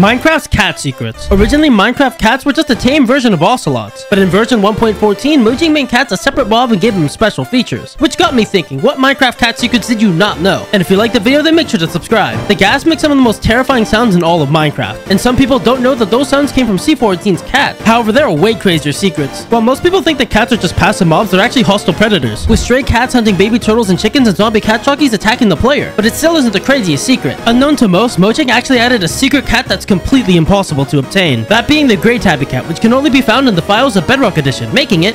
Minecraft's cat secrets. Originally, Minecraft cats were just a tame version of ocelots, but in version 1.14, Mojang made cats a separate mob and gave them special features, which got me thinking, what Minecraft cat secrets did you not know? And if you like the video, then make sure to subscribe. The ghast makes some of the most terrifying sounds in all of Minecraft, and some people don't know that those sounds came from C418's cat. However, there are way crazier secrets. While most people think that cats are just passive mobs, they're actually hostile predators, with stray cats hunting baby turtles and chickens and zombie cat jockeys attacking the player. But it still isn't the craziest secret. Unknown to most, Mojang actually added a secret cat that's completely impossible to obtain. That being the Grey Tabby Cat, which can only be found in the files of Bedrock Edition, making it